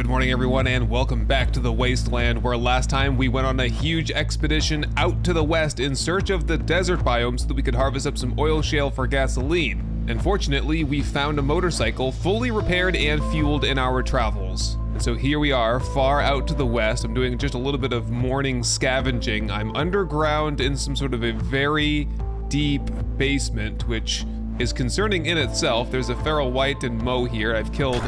Good morning, everyone, and welcome back to the Wasteland, where last time we went on a huge expedition out to the west in search of the desert biome so that we could harvest up some oil shale for gasoline. Unfortunately, we found a motorcycle fully repaired and fueled in our travels. And so here we are, far out to the west. I'm doing just a little bit of morning scavenging. I'm underground in some sort of a very deep basement, which is concerning in itself. There's a feral white and Mo here. I've killed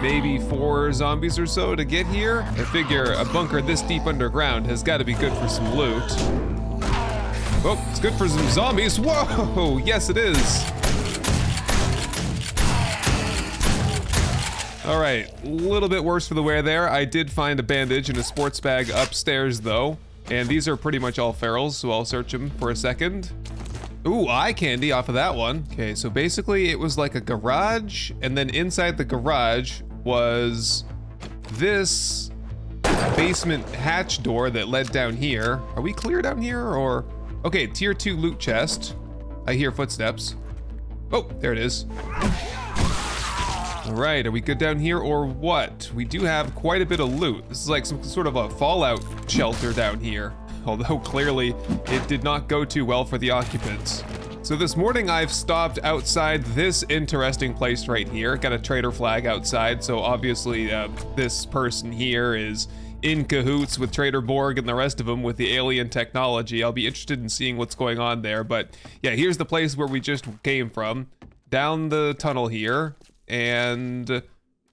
maybe four zombies or so to get here. I figure a bunker this deep underground has got to be good for some loot. Oh, it's good for some zombies. Whoa, yes it is. All right, a little bit worse for the wear there. I did find a bandage and a sports bag upstairs though. And these are pretty much all ferals, so I'll search them for a second. Ooh, eye candy off of that one. Okay, so basically it was like a garage, and then inside the garage was this basement hatch door that led down here. Are we clear down here or? Okay, tier two loot chest. I hear footsteps. Oh, there it is. All right, are we good down here or what? We do have quite a bit of loot. This is like some sort of a fallout shelter down here. Although clearly it did not go too well for the occupants. So this morning I've stopped outside this interesting place right here. Got a trader flag outside, so obviously uh, this person here is in cahoots with Trader Borg and the rest of them with the alien technology. I'll be interested in seeing what's going on there, but yeah, here's the place where we just came from. Down the tunnel here, and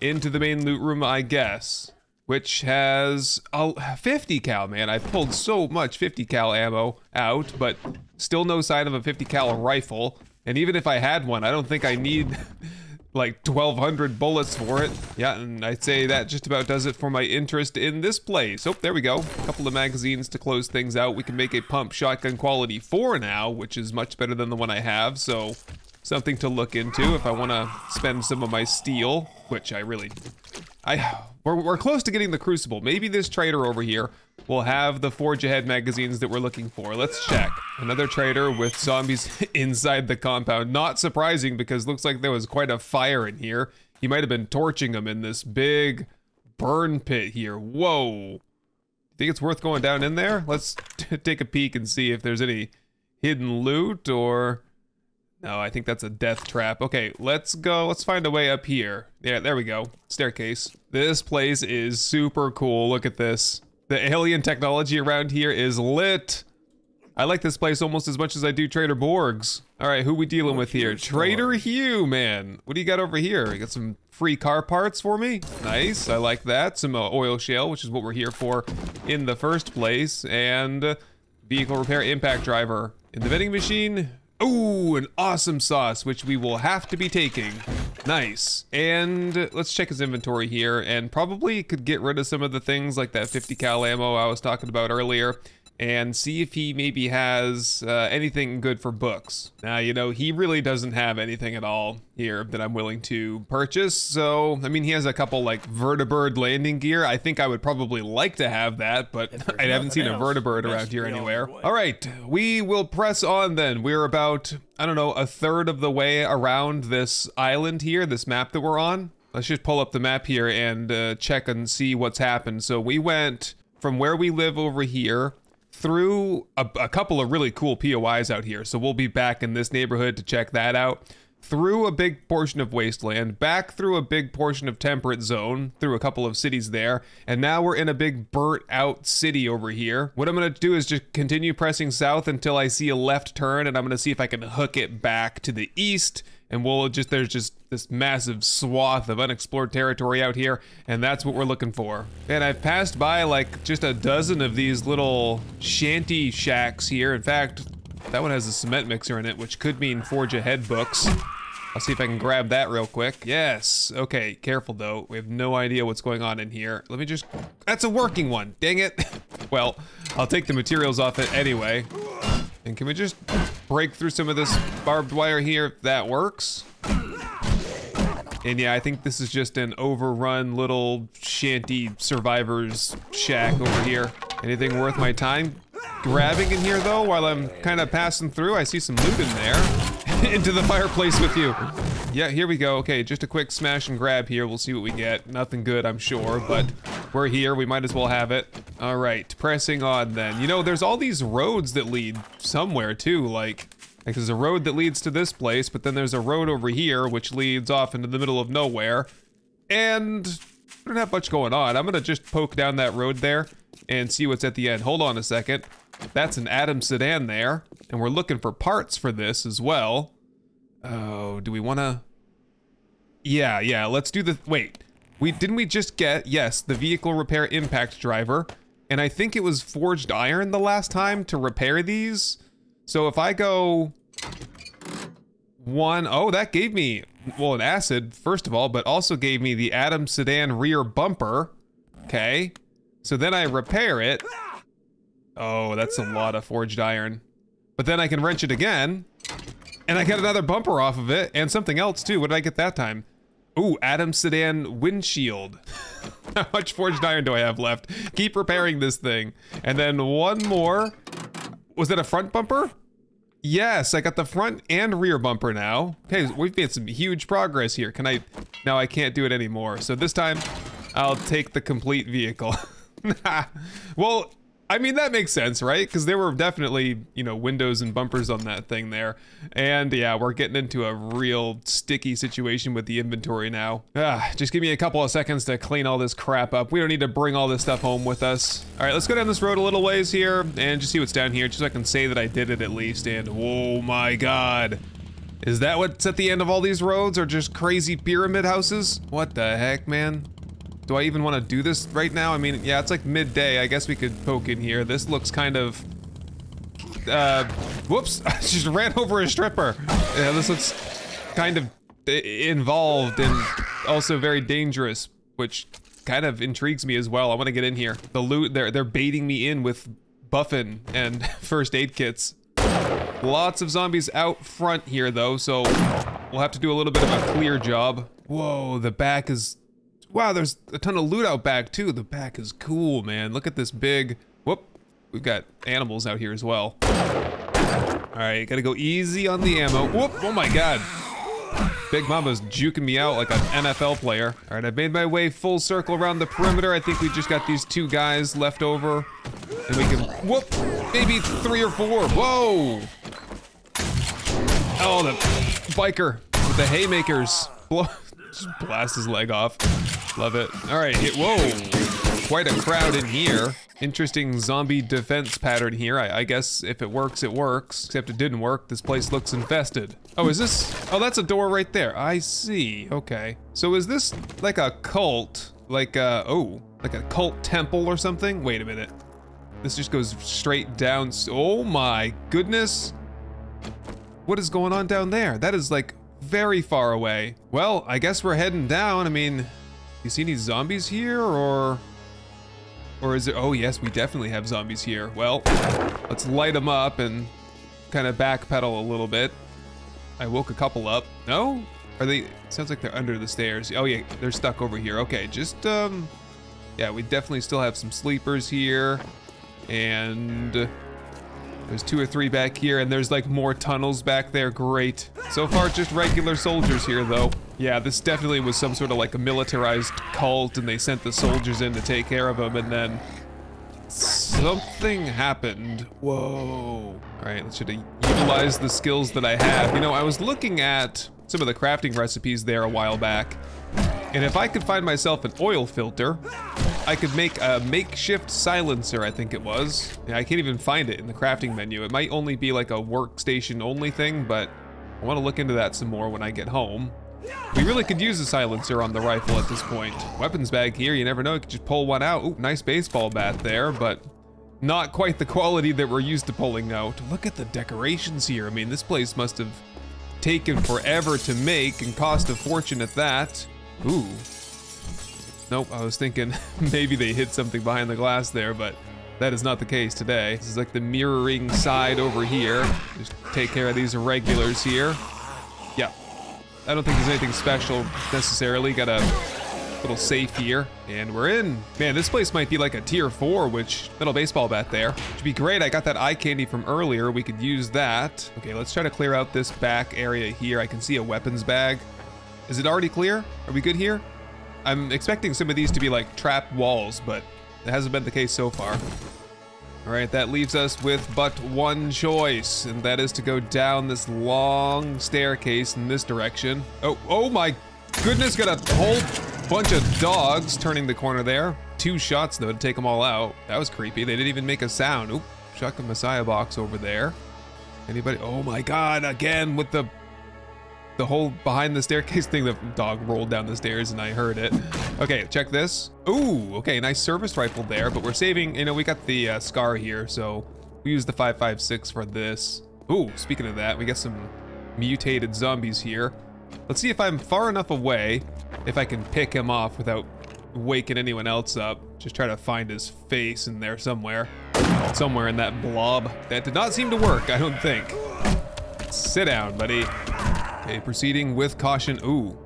into the main loot room, I guess which has a 50 cal, man. I pulled so much 50 cal ammo out, but still no sign of a 50 cal rifle. And even if I had one, I don't think I need like 1200 bullets for it. Yeah, and I'd say that just about does it for my interest in this place. Oh, there we go. A couple of magazines to close things out. We can make a pump shotgun quality 4 now, which is much better than the one I have, so something to look into if I want to spend some of my steel, which I really I we're, we're close to getting the Crucible. Maybe this trader over here will have the Forge Ahead magazines that we're looking for. Let's check. Another trader with zombies inside the compound. Not surprising because looks like there was quite a fire in here. He might have been torching them in this big burn pit here. Whoa. Think it's worth going down in there? Let's take a peek and see if there's any hidden loot or no, I think that's a death trap. Okay, let's go. Let's find a way up here. Yeah, there we go. Staircase. This place is super cool. Look at this. The alien technology around here is lit. I like this place almost as much as I do Trader Borg's. All right, who we dealing with here? Trader Hugh, man. What do you got over here? You got some free car parts for me? Nice, I like that. Some uh, oil shale, which is what we're here for in the first place. And vehicle repair impact driver. In the vending machine, Ooh, an awesome sauce, which we will have to be taking. Nice. And let's check his inventory here and probably could get rid of some of the things like that 50 cal ammo I was talking about earlier and see if he maybe has uh, anything good for books. Now, you know, he really doesn't have anything at all here that I'm willing to purchase. So, I mean, he has a couple like vertibird landing gear. I think I would probably like to have that, but I haven't seen else, a vertibird around here anywhere. All right, we will press on then. We're about, I don't know, a third of the way around this island here, this map that we're on. Let's just pull up the map here and uh, check and see what's happened. So we went from where we live over here through a, a, couple of really cool POIs out here. So we'll be back in this neighborhood to check that out. Through a big portion of Wasteland, back through a big portion of Temperate Zone, through a couple of cities there, and now we're in a big burnt out city over here. What I'm gonna do is just continue pressing south until I see a left turn, and I'm gonna see if I can hook it back to the east and we'll just there's just this massive swath of unexplored territory out here and that's what we're looking for and i've passed by like just a dozen of these little shanty shacks here in fact that one has a cement mixer in it which could mean forge ahead books I'll see if I can grab that real quick. Yes. Okay, careful though. We have no idea what's going on in here. Let me just... That's a working one. Dang it. well, I'll take the materials off it anyway. And can we just break through some of this barbed wire here if that works? And yeah, I think this is just an overrun little shanty survivor's shack over here. Anything worth my time grabbing in here though while I'm kind of passing through? I see some loot in there. Into the fireplace with you. Yeah, here we go. Okay, just a quick smash and grab here. We'll see what we get. Nothing good, I'm sure, but we're here. We might as well have it. All right, pressing on then. You know, there's all these roads that lead somewhere too. Like, like there's a road that leads to this place, but then there's a road over here which leads off into the middle of nowhere. And we don't have much going on. I'm gonna just poke down that road there and see what's at the end. Hold on a second. That's an Adam sedan there, and we're looking for parts for this as well. Oh, do we wanna? Yeah, yeah, let's do the, wait. We, didn't we just get, yes, the vehicle repair impact driver, and I think it was forged iron the last time to repair these. So if I go one, oh, that gave me, well, an acid, first of all, but also gave me the Adam sedan rear bumper. Okay. So then I repair it. Oh, that's a lot of forged iron. But then I can wrench it again, and I get another bumper off of it, and something else too. What did I get that time? Ooh, Adam Sedan windshield. How much forged iron do I have left? Keep repairing this thing. And then one more. Was that a front bumper? Yes, I got the front and rear bumper now. Okay, we've made some huge progress here. Can I... Now I can't do it anymore. So this time, I'll take the complete vehicle. well, I mean, that makes sense, right? Because there were definitely, you know, windows and bumpers on that thing there. And yeah, we're getting into a real sticky situation with the inventory now. Ah, just give me a couple of seconds to clean all this crap up. We don't need to bring all this stuff home with us. All right, let's go down this road a little ways here and just see what's down here, just so I can say that I did it at least. And oh my God. Is that what's at the end of all these roads or just crazy pyramid houses? What the heck, man? Do I even want to do this right now? I mean, yeah, it's like midday. I guess we could poke in here. This looks kind of... Uh, whoops! I just ran over a stripper. Yeah, this looks kind of involved and also very dangerous, which kind of intrigues me as well. I want to get in here. The loot, they're, they're baiting me in with buffin and first aid kits. Lots of zombies out front here though, so we'll have to do a little bit of a clear job. Whoa, the back is Wow, there's a ton of loot out back too. The back is cool, man. Look at this big, whoop. We've got animals out here as well. All right, gotta go easy on the ammo. Whoop, oh my God. Big Mama's juking me out like an NFL player. All right, I've made my way full circle around the perimeter. I think we just got these two guys left over. And we can, whoop, maybe three or four. Whoa. Oh, the biker with the haymakers. Blow, just blast his leg off. Love it. All right, hit, whoa. Quite a crowd in here. Interesting zombie defense pattern here. I, I, guess if it works, it works. Except it didn't work. This place looks infested. Oh, is this? Oh, that's a door right there. I see. Okay. So is this like a cult? Like a, oh, like a cult temple or something? Wait a minute. This just goes straight down. Oh my goodness. What is going on down there? That is like very far away. Well, I guess we're heading down. I mean, you see any zombies here or... Or is it, oh yes, we definitely have zombies here. Well, let's light them up and kind of backpedal a little bit. I woke a couple up. No? Are they, sounds like they're under the stairs. Oh yeah, they're stuck over here. Okay, just, um, yeah, we definitely still have some sleepers here. And there's two or three back here, and there's like more tunnels back there. Great. So far, just regular soldiers here, though. Yeah, this definitely was some sort of like a militarized cult, and they sent the soldiers in to take care of them, and then something happened. Whoa. All right, let's try to utilize the skills that I have. You know, I was looking at some of the crafting recipes there a while back, and if I could find myself an oil filter, I could make a makeshift silencer, I think it was. Yeah, I can't even find it in the crafting menu. It might only be like a workstation only thing, but I want to look into that some more when I get home. We really could use a silencer on the rifle at this point. Weapons bag here, you never know, you could just pull one out. Ooh, nice baseball bat there, but not quite the quality that we're used to pulling out. Look at the decorations here. I mean, this place must have taken forever to make and cost a fortune at that. Ooh, Nope, I was thinking maybe they hid something behind the glass there, but that is not the case today. This is like the mirroring side over here. Just take care of these regulars here. Yeah. I don't think there's anything special necessarily. Got a little safe here, and we're in. Man, this place might be like a tier four, which little baseball bat there. Should be great. I got that eye candy from earlier. We could use that. Okay, let's try to clear out this back area here. I can see a weapons bag. Is it already clear? Are we good here? I'm expecting some of these to be like trap walls, but it hasn't been the case so far. All right, that leaves us with but one choice, and that is to go down this long staircase in this direction. Oh, oh my goodness, got a whole bunch of dogs turning the corner there. Two shots though to take them all out. That was creepy. They didn't even make a sound. Oop, chuck a Messiah box over there. Anybody? Oh my God, again with the the whole behind the staircase thing, the dog rolled down the stairs and I heard it. Okay, check this. Ooh, okay, nice service rifle there, but we're saving, you know, we got the uh, SCAR here, so we use the 5.56 for this. Ooh, speaking of that, we got some mutated zombies here. Let's see if I'm far enough away, if I can pick him off without waking anyone else up. Just try to find his face in there somewhere. Somewhere in that blob. That did not seem to work, I don't think. Sit down, buddy. Okay, proceeding with caution. Ooh,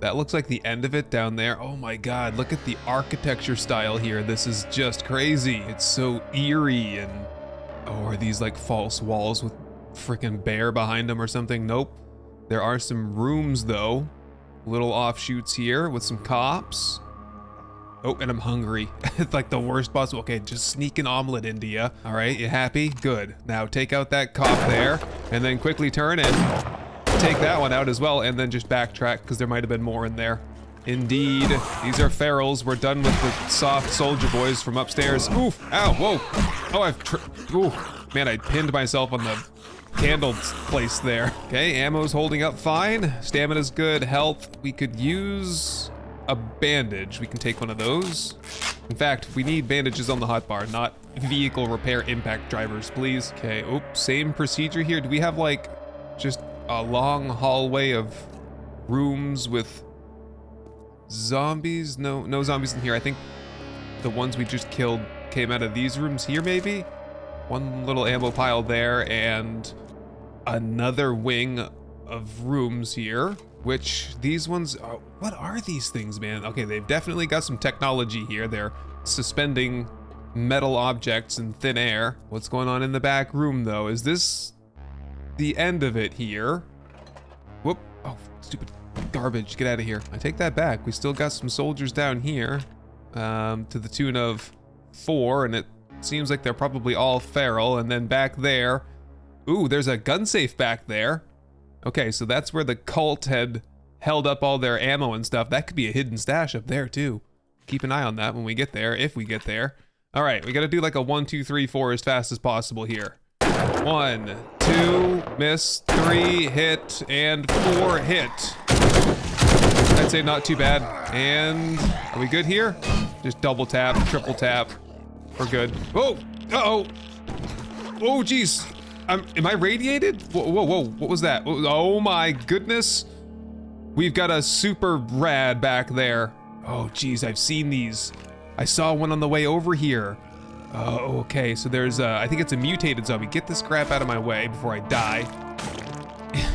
that looks like the end of it down there. Oh my god, look at the architecture style here. This is just crazy. It's so eerie and... Oh, are these like false walls with freaking bear behind them or something? Nope. There are some rooms though. Little offshoots here with some cops. Oh, and I'm hungry. it's like the worst possible. Okay, just sneak an omelet into you. All right, you happy? Good. Now take out that cop there and then quickly turn and take that one out as well and then just backtrack because there might have been more in there. Indeed, these are ferals. We're done with the soft soldier boys from upstairs. Oof, ow, whoa. Oh, I've, ooh, man, I pinned myself on the candle place there. Okay, ammo's holding up fine. Stamina's good, health. We could use a bandage. We can take one of those. In fact, we need bandages on the hotbar, not vehicle repair impact drivers, please. Okay, oh, same procedure here. Do we have like just a long hallway of rooms with zombies. No, no zombies in here. I think the ones we just killed came out of these rooms here, maybe? One little ammo pile there and another wing of rooms here, which these ones are, what are these things, man? Okay, they've definitely got some technology here. They're suspending metal objects in thin air. What's going on in the back room though? Is this the end of it here. Whoop. Oh, stupid garbage. Get out of here. I take that back. We still got some soldiers down here um, to the tune of four, and it seems like they're probably all feral. And then back there, ooh, there's a gun safe back there. Okay, so that's where the cult had held up all their ammo and stuff. That could be a hidden stash up there too. Keep an eye on that when we get there, if we get there. All right, we gotta do like a one, two, three, four as fast as possible here. One, two, miss, three, hit, and four, hit. I'd say not too bad. And are we good here? Just double tap, triple tap. We're good. Whoa, uh-oh. Oh, geez. am I radiated? Whoa, whoa, whoa, what was that? Oh my goodness. We've got a super rad back there. Oh, geez, I've seen these. I saw one on the way over here. Oh, okay, so there's, uh, I think it's a mutated zombie. Get this crap out of my way before I die.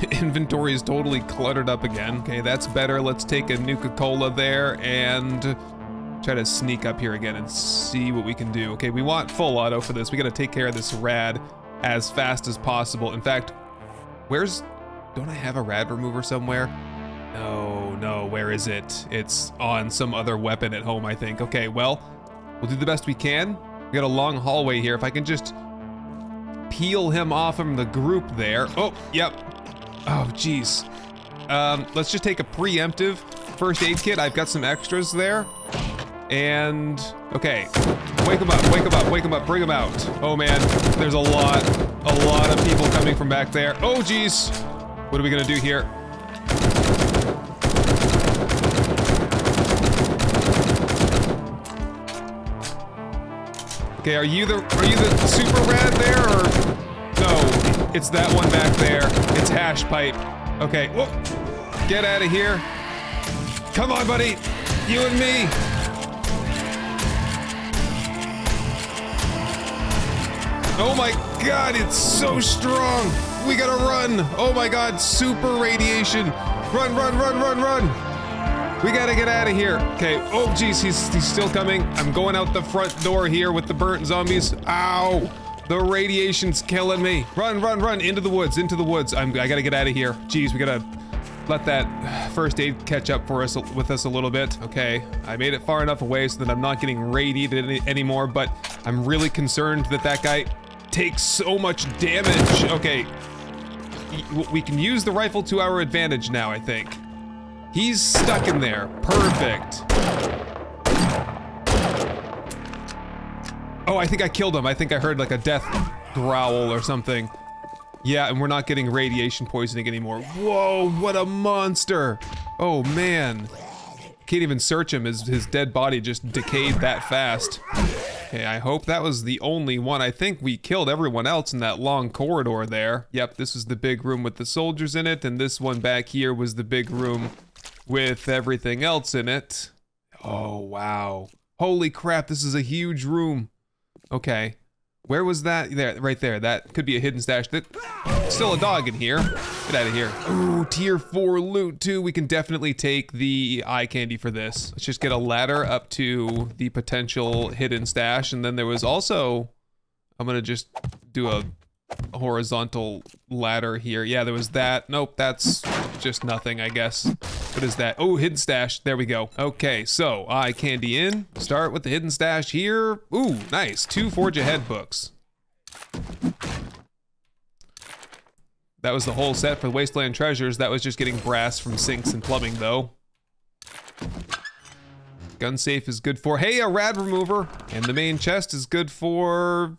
Inventory is totally cluttered up again. Okay, that's better. Let's take a Nuka-Cola there and try to sneak up here again and see what we can do. Okay, we want full auto for this. We gotta take care of this rad as fast as possible. In fact, where's, don't I have a rad remover somewhere? No, no, where is it? It's on some other weapon at home, I think. Okay, well, we'll do the best we can. Got a long hallway here. If I can just peel him off from the group there. Oh, yep. Oh, jeez. Um, let's just take a preemptive first aid kit. I've got some extras there. And, okay. Wake him up, wake him up, wake him up, bring him out. Oh man, there's a lot, a lot of people coming from back there. Oh, jeez. What are we gonna do here? Okay, are you the are you the super rad there or no? It's that one back there. It's hash pipe. Okay, whoop. Get out of here. Come on, buddy. You and me. Oh my god, it's so strong. We gotta run. Oh my god, super radiation. Run, run, run, run, run. We gotta get out of here. Okay. Oh, geez, he's, he's still coming. I'm going out the front door here with the burnt zombies. Ow. The radiation's killing me. Run, run, run into the woods, into the woods. I'm, I gotta get out of here. Geez, we gotta let that first aid catch up for us with us a little bit. Okay, I made it far enough away so that I'm not getting radiated any, anymore, but I'm really concerned that that guy takes so much damage. Okay, we can use the rifle to our advantage now, I think. He's stuck in there. Perfect. Oh, I think I killed him. I think I heard like a death growl or something. Yeah, and we're not getting radiation poisoning anymore. Whoa, what a monster. Oh, man. Can't even search him. His, his dead body just decayed that fast. Okay, I hope that was the only one. I think we killed everyone else in that long corridor there. Yep, this was the big room with the soldiers in it, and this one back here was the big room with everything else in it. Oh, wow. Holy crap, this is a huge room. Okay. Where was that? There, right there. That could be a hidden stash. That still a dog in here. Get out of here. Ooh, tier four loot too. We can definitely take the eye candy for this. Let's just get a ladder up to the potential hidden stash. And then there was also, I'm gonna just do a horizontal ladder here. Yeah, there was that. Nope, that's just nothing, I guess. What is that? Oh, hidden stash. There we go. Okay, so eye candy in. Start with the hidden stash here. Ooh, nice. Two Forge Ahead books. That was the whole set for Wasteland Treasures. That was just getting brass from sinks and plumbing, though. Gun safe is good for, hey, a rad remover. And the main chest is good for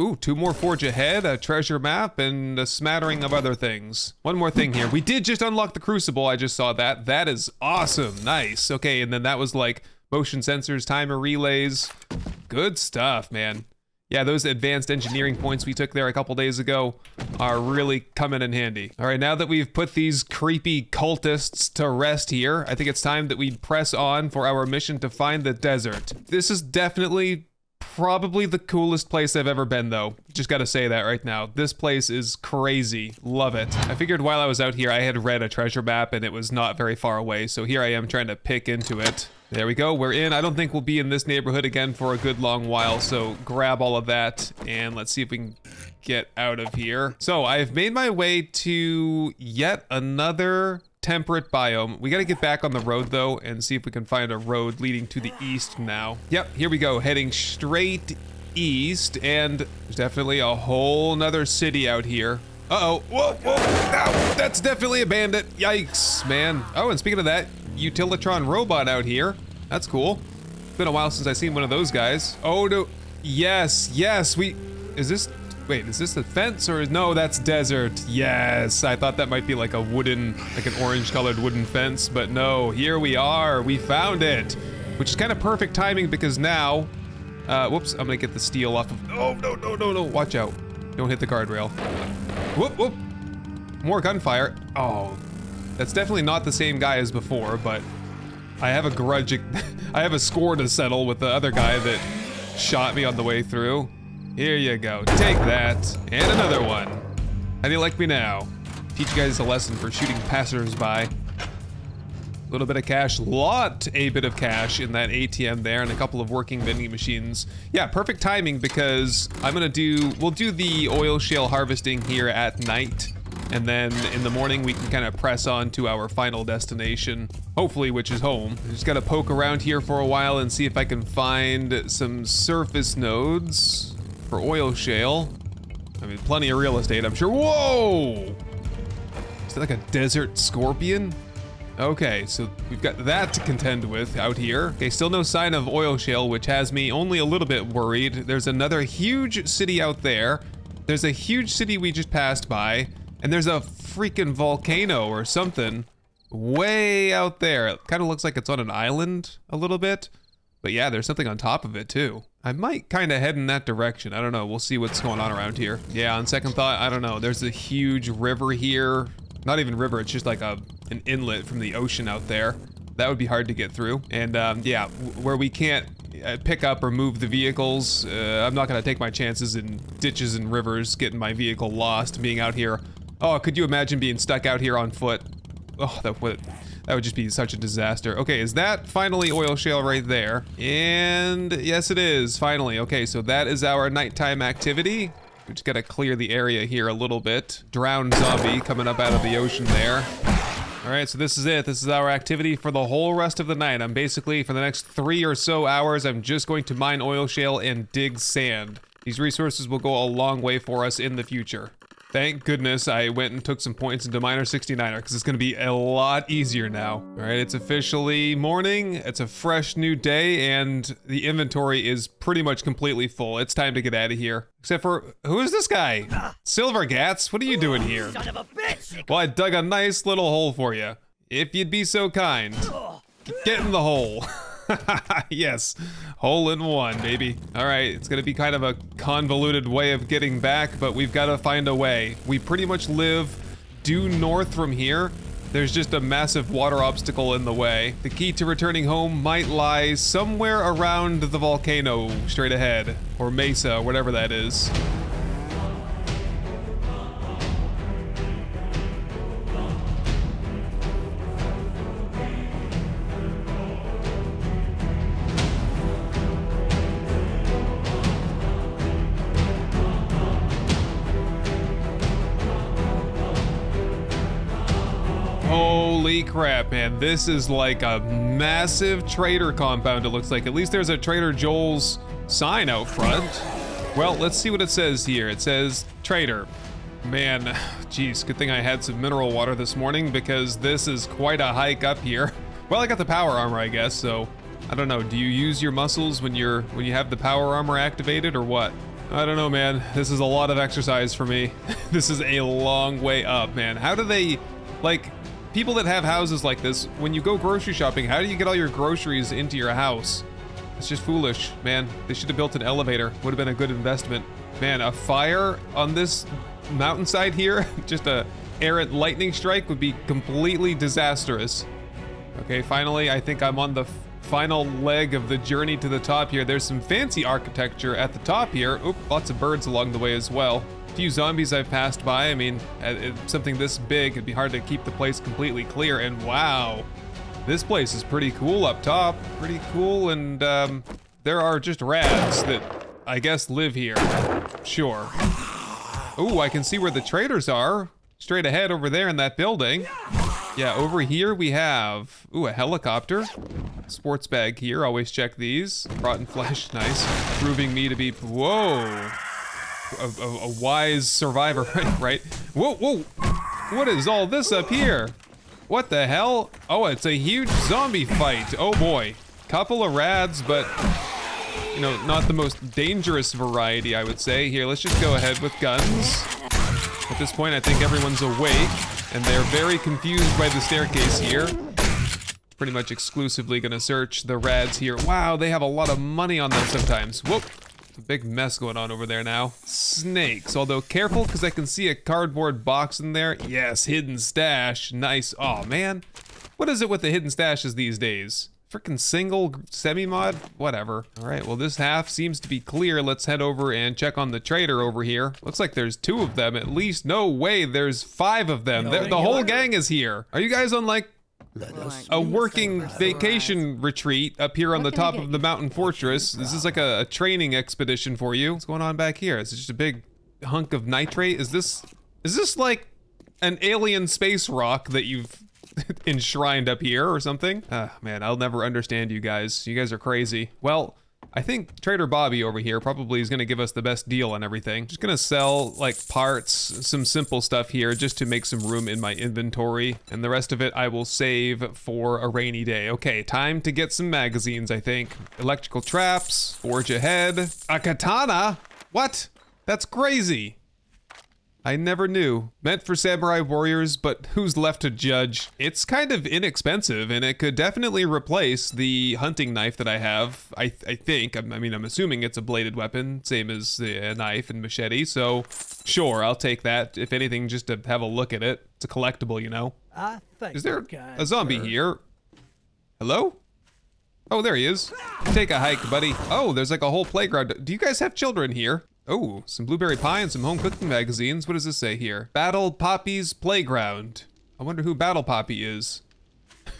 Ooh, two more Forge Ahead, a treasure map, and a smattering of other things. One more thing here. We did just unlock the Crucible. I just saw that. That is awesome. Nice. Okay, and then that was like motion sensors, timer relays. Good stuff, man. Yeah, those advanced engineering points we took there a couple days ago are really coming in handy. All right, now that we've put these creepy cultists to rest here, I think it's time that we press on for our mission to find the desert. This is definitely probably the coolest place I've ever been though. Just gotta say that right now. This place is crazy. Love it. I figured while I was out here I had read a treasure map and it was not very far away, so here I am trying to pick into it. There we go, we're in. I don't think we'll be in this neighborhood again for a good long while, so grab all of that and let's see if we can get out of here. So I've made my way to yet another temperate biome. We gotta get back on the road though and see if we can find a road leading to the east now. Yep, here we go, heading straight east and there's definitely a whole nother city out here. Uh-oh, whoa, whoa, Ow, that's definitely a bandit, yikes, man. Oh, and speaking of that, Utilitron robot out here. That's cool. It's Been a while since I've seen one of those guys. Oh, no, yes, yes, we, is this Wait, is this a fence or is... no, that's desert. Yes, I thought that might be like a wooden, like an orange colored wooden fence, but no, here we are, we found it. Which is kind of perfect timing because now, uh, whoops, I'm gonna get the steel off of, oh, no, no, no, no, watch out. Don't hit the guardrail. Whoop, whoop. More gunfire. Oh, that's definitely not the same guy as before, but I have a grudge, I have a score to settle with the other guy that shot me on the way through. Here you go. Take that. And another one. How do you like me now? Teach you guys a lesson for shooting passersby. A little bit of cash, lot a bit of cash in that ATM there and a couple of working vending machines. Yeah, perfect timing because I'm gonna do, we'll do the oil shale harvesting here at night. And then in the morning, we can kind of press on to our final destination, hopefully, which is home. I just gotta poke around here for a while and see if I can find some surface nodes for oil shale. I mean, plenty of real estate, I'm sure. Whoa! Is that like a desert scorpion? Okay, so we've got that to contend with out here. Okay, still no sign of oil shale, which has me only a little bit worried. There's another huge city out there. There's a huge city we just passed by, and there's a freaking volcano or something way out there. It kind of looks like it's on an island a little bit. But yeah, there's something on top of it too. I might kind of head in that direction. I don't know. We'll see what's going on around here. Yeah, on second thought, I don't know. There's a huge river here. Not even river, it's just like a an inlet from the ocean out there. That would be hard to get through. And um, yeah, where we can't uh, pick up or move the vehicles, uh, I'm not gonna take my chances in ditches and rivers, getting my vehicle lost, being out here. Oh, could you imagine being stuck out here on foot? Oh, that would that would just be such a disaster. Okay, is that finally oil shale right there? And yes, it is, finally. Okay, so that is our nighttime activity. We just gotta clear the area here a little bit. Drowned zombie coming up out of the ocean there. All right, so this is it. This is our activity for the whole rest of the night. I'm basically, for the next three or so hours, I'm just going to mine oil shale and dig sand. These resources will go a long way for us in the future. Thank goodness I went and took some points into Miner 69er because it's going to be a lot easier now. All right, it's officially morning. It's a fresh new day and the inventory is pretty much completely full. It's time to get out of here. Except for, who is this guy? Silver Gats, what are you doing here? Son of a bitch! Well, I dug a nice little hole for you. If you'd be so kind. Get in the hole. yes, hole in one, baby. All right, it's gonna be kind of a convoluted way of getting back, but we've gotta find a way. We pretty much live due north from here. There's just a massive water obstacle in the way. The key to returning home might lie somewhere around the volcano straight ahead, or mesa, whatever that is. Crap, man. This is like a massive trader compound, it looks like. At least there's a Trader Joel's sign out front. Well, let's see what it says here. It says trader. Man, geez, good thing I had some mineral water this morning because this is quite a hike up here. Well, I got the power armor, I guess, so I don't know. Do you use your muscles when you're when you have the power armor activated or what? I don't know, man. This is a lot of exercise for me. this is a long way up, man. How do they like people that have houses like this, when you go grocery shopping, how do you get all your groceries into your house? It's just foolish, man. They should have built an elevator. Would have been a good investment. Man, a fire on this mountainside here, just a errant lightning strike would be completely disastrous. Okay, finally, I think I'm on the final leg of the journey to the top here. There's some fancy architecture at the top here. Oop, lots of birds along the way as well. A few zombies I've passed by. I mean, uh, something this big, it'd be hard to keep the place completely clear. And wow, this place is pretty cool up top. Pretty cool, and um, there are just rats that I guess live here. Sure. Oh, I can see where the traders are. Straight ahead over there in that building. Yeah, over here we have, ooh, a helicopter. Sports bag here, always check these. Rotten flesh, nice. Proving me to be, whoa. A, a, a wise survivor, right? Whoa, whoa. What is all this up here? What the hell? Oh, it's a huge zombie fight. Oh boy. Couple of rads, but you know, not the most dangerous variety, I would say. Here, let's just go ahead with guns. At this point, I think everyone's awake, and they're very confused by the staircase here. Pretty much exclusively gonna search the rads here. Wow, they have a lot of money on them sometimes. Whoop. A big mess going on over there now. Snakes, although careful because I can see a cardboard box in there. Yes, hidden stash. Nice. Oh man. What is it with the hidden stashes these days? Freaking single semi-mod? Whatever. All right, well this half seems to be clear. Let's head over and check on the trader over here. Looks like there's two of them at least. No way, there's five of them. The, the whole gang is here. Are you guys on like a working vacation retreat up here on the top of the mountain fortress? This is like a, a training expedition for you. What's going on back here? Is it just a big hunk of nitrate? Is this, is this like an alien space rock that you've enshrined up here or something. Ah, man, I'll never understand you guys. You guys are crazy. Well, I think Trader Bobby over here probably is going to give us the best deal on everything. Just going to sell like parts, some simple stuff here just to make some room in my inventory. And the rest of it I will save for a rainy day. Okay, time to get some magazines, I think. Electrical traps, forge ahead. A katana? What? That's crazy. I never knew. Meant for samurai warriors, but who's left to judge? It's kind of inexpensive, and it could definitely replace the hunting knife that I have. I, I think. I mean, I'm assuming it's a bladed weapon, same as a uh, knife and machete, so sure, I'll take that. If anything, just to have a look at it. It's a collectible, you know. I think Is there a zombie here? Hello? Oh, there he is. Take a hike, buddy. Oh, there's like a whole playground. Do you guys have children here? Oh, some blueberry pie and some home cooking magazines. What does this say here? Battle Poppy's Playground. I wonder who Battle Poppy is.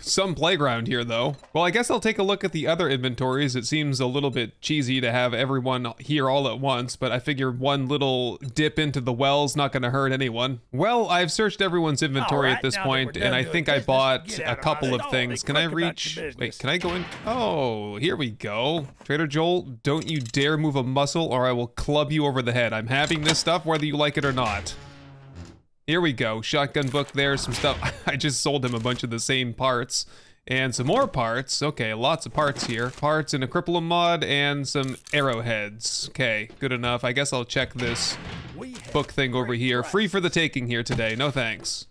Some playground here though. Well, I guess I'll take a look at the other inventories. It seems a little bit cheesy to have everyone here all at once, but I figure one little dip into the well's not gonna hurt anyone. Well, I've searched everyone's inventory right, at this point, and I think I bought a out of my couple of things. Can I quick about your reach? Wait, can I go in? Oh, here we go. Trader Joel, don't you dare move a muscle or I will club you over the head. I'm having this stuff whether you like it or not. Here we go. Shotgun book there, some stuff. I just sold him a bunch of the same parts. And some more parts. Okay, lots of parts here. Parts in a Cripplum mod and some arrowheads. Okay, good enough. I guess I'll check this book thing over here. Free for the taking here today. No thanks.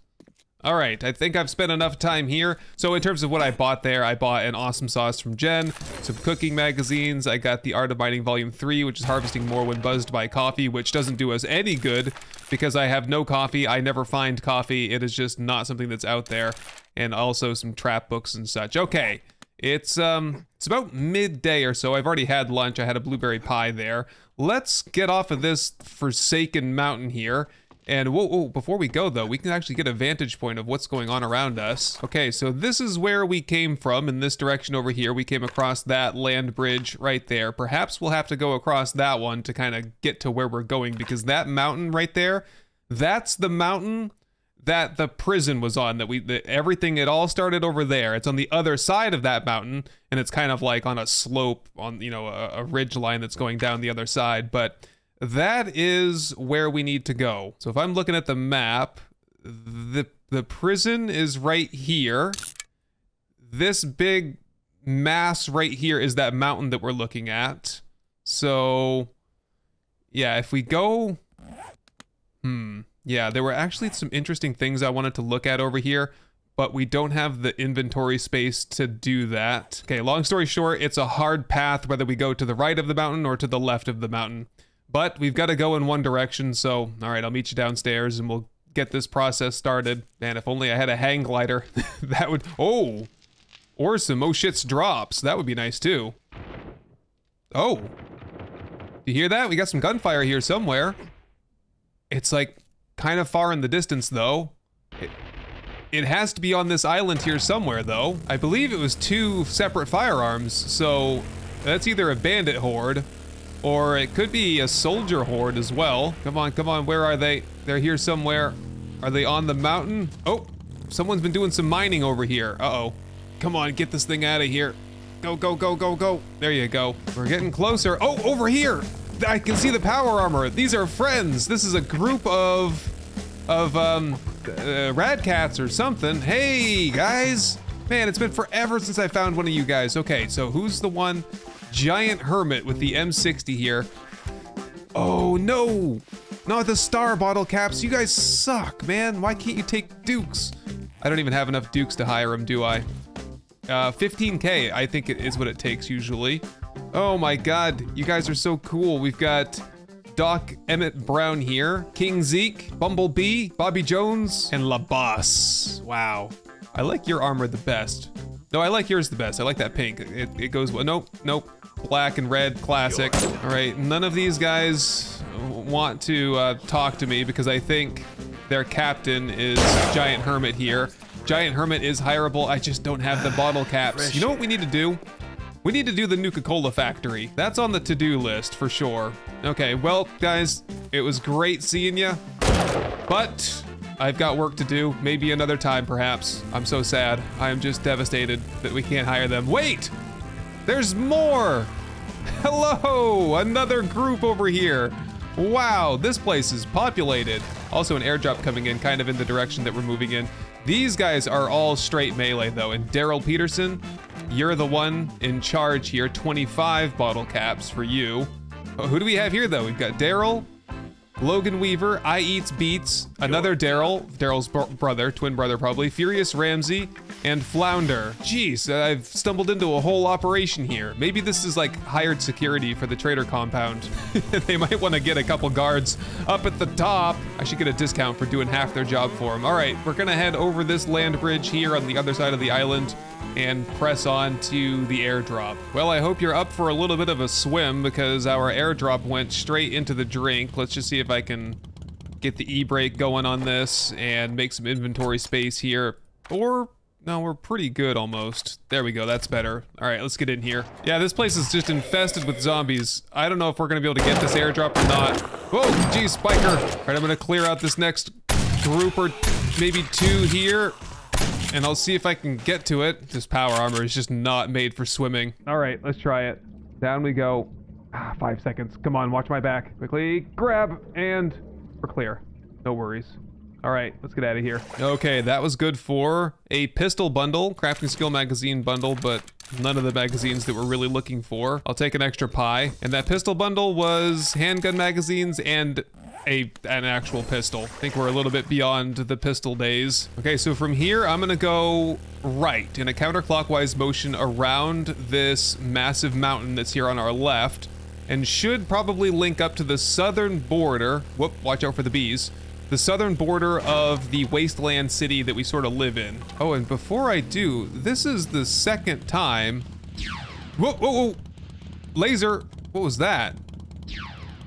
All right, I think I've spent enough time here. So in terms of what I bought there, I bought an awesome sauce from Jen, some cooking magazines. I got the Art of Mining Volume 3, which is harvesting more when buzzed by coffee, which doesn't do us any good because I have no coffee. I never find coffee. It is just not something that's out there. And also some trap books and such. Okay, it's um, it's about midday or so. I've already had lunch. I had a blueberry pie there. Let's get off of this forsaken mountain here. And whoa, whoa, before we go though, we can actually get a vantage point of what's going on around us. Okay, so this is where we came from in this direction over here. We came across that land bridge right there. Perhaps we'll have to go across that one to kind of get to where we're going because that mountain right there, that's the mountain that the prison was on that we that everything it all started over there it's on the other side of that mountain and it's kind of like on a slope on you know a, a ridge line that's going down the other side but that is where we need to go so if i'm looking at the map the the prison is right here this big mass right here is that mountain that we're looking at so yeah if we go Hmm. Yeah, there were actually some interesting things I wanted to look at over here, but we don't have the inventory space to do that. Okay, long story short, it's a hard path whether we go to the right of the mountain or to the left of the mountain. But we've got to go in one direction, so all right, I'll meet you downstairs and we'll get this process started. Man, if only I had a hang glider, that would... Oh! Or some oh shit's drops. That would be nice too. Oh. You hear that? We got some gunfire here somewhere. It's like kind of far in the distance though. It, it has to be on this island here somewhere though. I believe it was two separate firearms, so that's either a bandit horde or it could be a soldier horde as well. Come on, come on, where are they? They're here somewhere. Are they on the mountain? Oh, someone's been doing some mining over here. Uh-oh. Come on, get this thing out of here. Go, go, go, go, go. There you go. We're getting closer. Oh, over here. I can see the power armor. These are friends. This is a group of, of, um, uh, rad cats or something. Hey, guys. Man, it's been forever since I found one of you guys. Okay, so who's the one? Giant Hermit with the M60 here. Oh, no. Not the star bottle caps. You guys suck, man. Why can't you take dukes? I don't even have enough dukes to hire him, do I? Uh, 15k, I think it is what it takes usually. Oh my god, you guys are so cool. We've got Doc Emmett Brown here, King Zeke, Bumblebee, Bobby Jones, and La Boss. Wow. I like your armor the best. No, I like yours the best. I like that pink. It, it goes well. Nope, nope. Black and red, classic. All right, none of these guys want to uh, talk to me because I think their captain is Giant Hermit here. Giant Hermit is hireable. I just don't have the bottle caps. You know what we need to do? We need to do the Nuka-Cola factory. That's on the to-do list for sure. Okay, well, guys, it was great seeing you, but I've got work to do. Maybe another time, perhaps. I'm so sad. I am just devastated that we can't hire them. Wait! There's more! Hello! Another group over here. Wow, this place is populated. Also an airdrop coming in kind of in the direction that we're moving in. These guys are all straight melee though, and Daryl Peterson, you're the one in charge here. 25 bottle caps for you. Oh, who do we have here though? We've got Daryl, Logan Weaver, I Eats Beats, another Daryl, Daryl's br brother, twin brother probably, Furious Ramsey, and Flounder. Jeez, I've stumbled into a whole operation here. Maybe this is like hired security for the trader compound. they might want to get a couple guards up at the top. I should get a discount for doing half their job for them. All right, we're gonna head over this land bridge here on the other side of the island and press on to the airdrop. Well, I hope you're up for a little bit of a swim because our airdrop went straight into the drink. Let's just see if I can get the e-brake going on this and make some inventory space here. Or No, we're pretty good almost. There we go, that's better. All right, let's get in here. Yeah, this place is just infested with zombies. I don't know if we're gonna be able to get this airdrop or not. Whoa, geez, Spiker. All right, I'm gonna clear out this next group or maybe two here. And I'll see if I can get to it. This power armor is just not made for swimming. All right, let's try it. Down we go. Ah, five seconds. Come on, watch my back. Quickly grab and we're clear. No worries. All right, let's get out of here. Okay, that was good for a pistol bundle, crafting skill magazine bundle, but none of the magazines that we're really looking for. I'll take an extra pie. And that pistol bundle was handgun magazines and a an actual pistol. I think we're a little bit beyond the pistol days. Okay, so from here, I'm gonna go right in a counterclockwise motion around this massive mountain that's here on our left and should probably link up to the southern border. Whoop, watch out for the bees the southern border of the wasteland city that we sort of live in. Oh, and before I do, this is the second time. Whoa, whoa, whoa! Laser! What was that?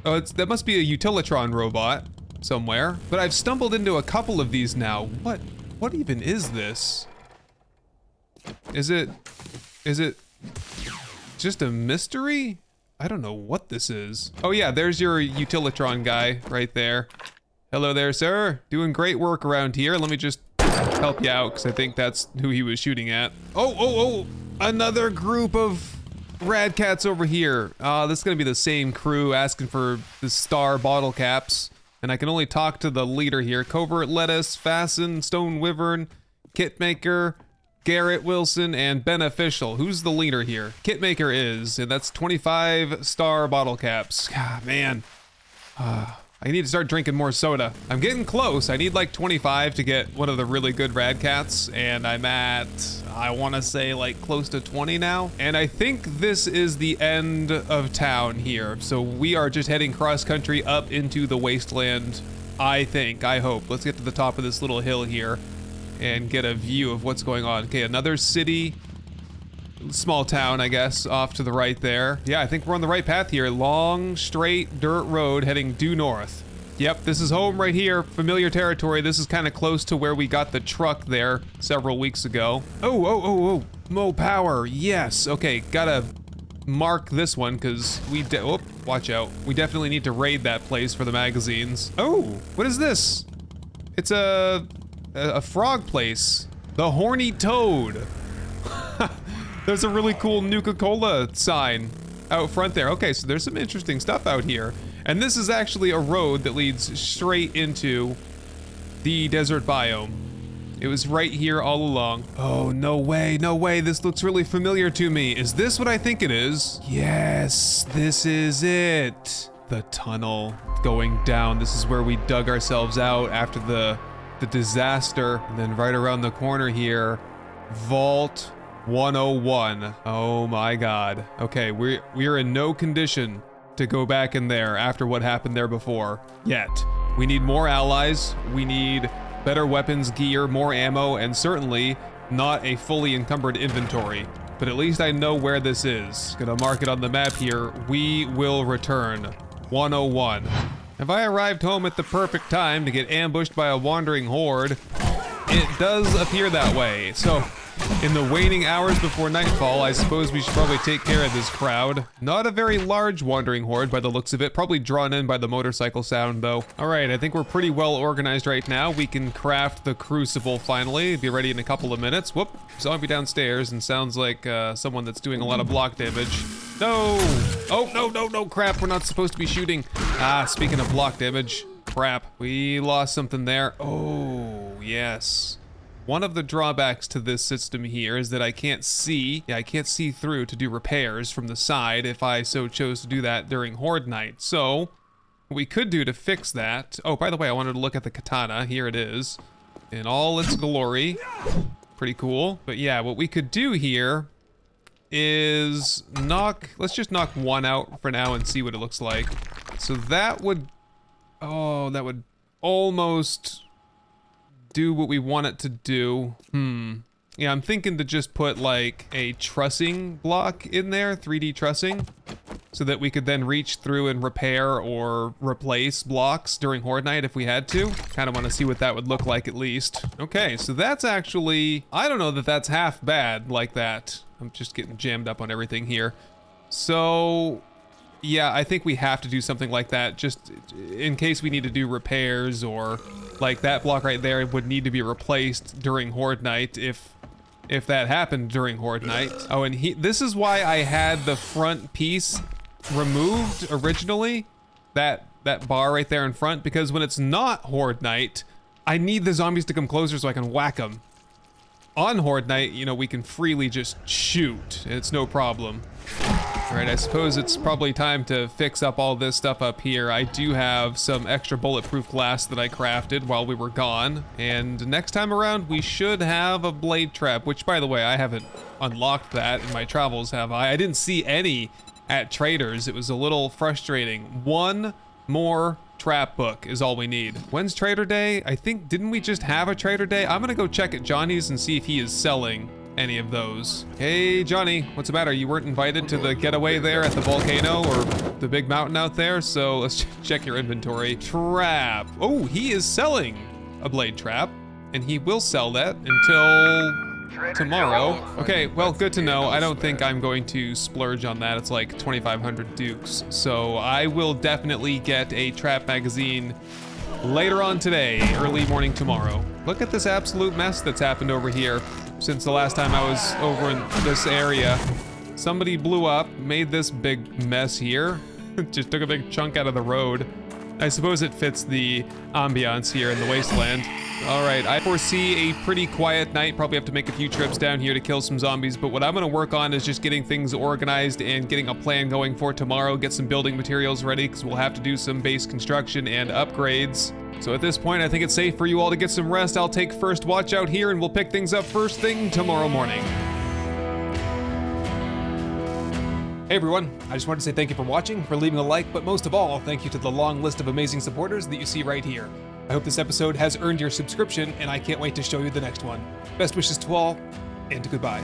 Oh, it's that must be a Utilitron robot somewhere. But I've stumbled into a couple of these now. What? What even is this? Is it? Is it just a mystery? I don't know what this is. Oh yeah, there's your Utilitron guy right there. Hello there, sir. Doing great work around here. Let me just help you out, because I think that's who he was shooting at. Oh, oh, oh! Another group of rad cats over here. Uh, this is gonna be the same crew asking for the star bottle caps. And I can only talk to the leader here. Covert Lettuce, Fasten, Stone Wyvern, Kitmaker, Garrett Wilson, and Beneficial. Who's the leader here? Kitmaker is, and that's 25 star bottle caps. God, man. Uh, I need to start drinking more soda. I'm getting close. I need like 25 to get one of the really good rad cats, and I'm at, I want to say like close to 20 now. And I think this is the end of town here. So we are just heading cross country up into the wasteland. I think, I hope. Let's get to the top of this little hill here and get a view of what's going on. Okay, another city small town, I guess, off to the right there. Yeah, I think we're on the right path here. Long, straight dirt road heading due north. Yep, this is home right here. Familiar territory. This is kind of close to where we got the truck there several weeks ago. Oh, oh, oh, oh. Mo power. Yes. Okay, gotta mark this one because we de- oh, watch out. We definitely need to raid that place for the magazines. Oh, what is this? It's a, a, a frog place. The Horny Toad. There's a really cool Nuka-Cola sign out front there. Okay, so there's some interesting stuff out here. And this is actually a road that leads straight into the desert biome. It was right here all along. Oh, no way, no way. This looks really familiar to me. Is this what I think it is? Yes, this is it. The tunnel going down. This is where we dug ourselves out after the the disaster. And then right around the corner here, Vault 101. Oh my god. Okay, we're, we're in no condition to go back in there after what happened there before. Yet. We need more allies, we need better weapons, gear, more ammo, and certainly not a fully encumbered inventory. But at least I know where this is. Gonna mark it on the map here. We will return. 101. Have I arrived home at the perfect time to get ambushed by a wandering horde? It does appear that way. So in the waning hours before nightfall, I suppose we should probably take care of this crowd. Not a very large wandering horde by the looks of it, probably drawn in by the motorcycle sound though. All right, I think we're pretty well organized right now. We can craft the crucible finally, be ready in a couple of minutes. Whoop, zombie downstairs and sounds like uh, someone that's doing a lot of block damage. No! Oh, no, no, no, crap, we're not supposed to be shooting. Ah, speaking of block damage, crap, we lost something there. Oh, yes. One of the drawbacks to this system here is that I can't see, yeah, I can't see through to do repairs from the side if I so chose to do that during Horde Night. So, what we could do to fix that, oh, by the way, I wanted to look at the katana, here it is, in all its glory. Pretty cool. But yeah, what we could do here is knock, let's just knock one out for now and see what it looks like. So that would, oh, that would almost do what we want it to do. Hmm. Yeah, I'm thinking to just put like a trussing block in there, 3D trussing. so that we could then reach through and repair or replace blocks during Horde Night if we had to. Kind of want to see what that would look like at least. Okay, so that's actually, I don't know that that's half bad like that. I'm just getting jammed up on everything here. So yeah, I think we have to do something like that just in case we need to do repairs or like that block right there would need to be replaced during Horde Night if if that happened during Horde Night. Oh, and he, this is why I had the front piece removed originally, that that bar right there in front, because when it's not Horde Night, I need the zombies to come closer so I can whack them. On Horde Night, you know, we can freely just shoot. It's no problem. All right, I suppose it's probably time to fix up all this stuff up here. I do have some extra bulletproof glass that I crafted while we were gone. And next time around, we should have a blade trap, which by the way, I haven't unlocked that in my travels, have I? I didn't see any at traders. It was a little frustrating. One more trap book is all we need. When's trader day? I think, didn't we just have a trader day? I'm gonna go check at Johnny's and see if he is selling any of those. Hey, Johnny, what's the matter? You weren't invited to the getaway there at the volcano or the big mountain out there? So let's check your inventory. Trap. Oh, he is selling a blade trap, and he will sell that until tomorrow. Okay, well, good to know. I don't think I'm going to splurge on that. It's like 2,500 dukes. So I will definitely get a trap magazine later on today, early morning tomorrow. Look at this absolute mess that's happened over here since the last time I was over in this area. Somebody blew up, made this big mess here. Just took a big chunk out of the road. I suppose it fits the ambiance here in the wasteland. All right, I foresee a pretty quiet night. Probably have to make a few trips down here to kill some zombies, but what I'm gonna work on is just getting things organized and getting a plan going for tomorrow, get some building materials ready, because we'll have to do some base construction and upgrades. So at this point, I think it's safe for you all to get some rest. I'll take first watch out here and we'll pick things up first thing tomorrow morning. Hey everyone, I just wanted to say thank you for watching, for leaving a like, but most of all, thank you to the long list of amazing supporters that you see right here. I hope this episode has earned your subscription, and I can't wait to show you the next one. Best wishes to all, and goodbye.